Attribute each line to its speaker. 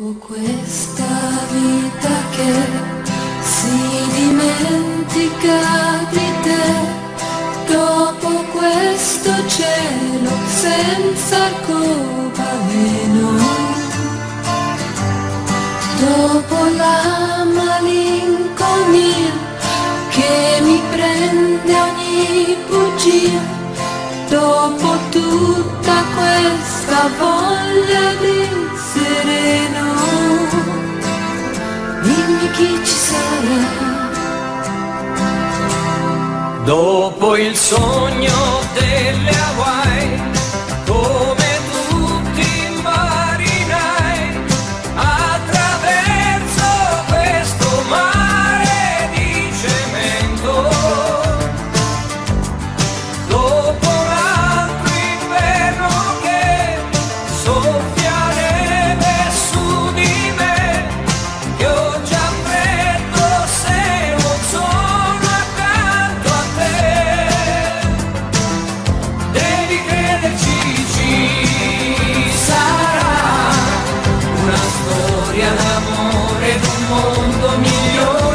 Speaker 1: Dopo questa vita che si dimentica di te, dopo questo cielo senza arcobaleno, dopo la malinconia che mi prende ogni bugia, dopo tutta questa voglia di sereno, dimmi chi ci sarà.
Speaker 2: Dopo il sogno delle Hawaii amore d'un mondo migliore.